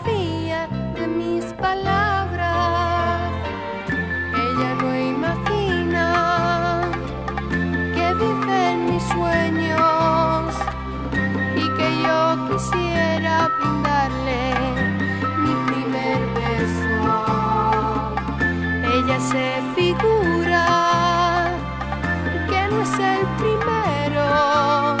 de mis palabras. Ella no imagina que viven mis sueños y que yo quisiera brindarle mi primer beso. Ella se figura que no es el primero.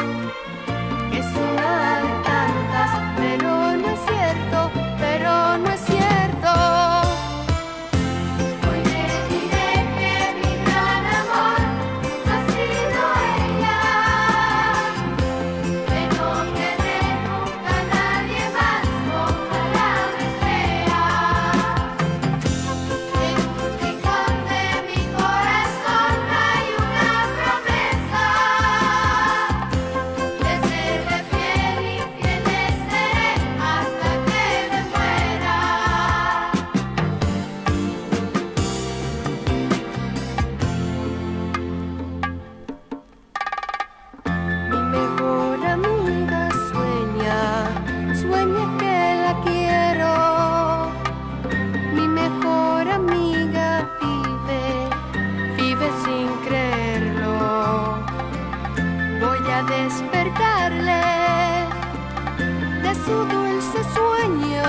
su dulce sueño.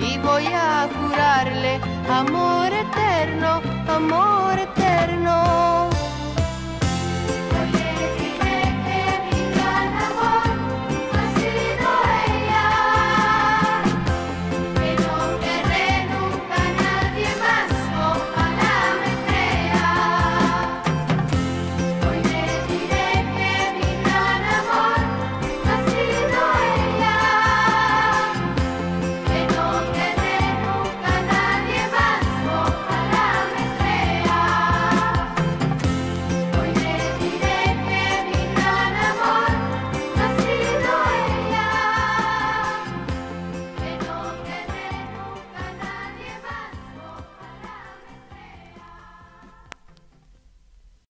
Y voy a jurarle amor eterno, amor eterno.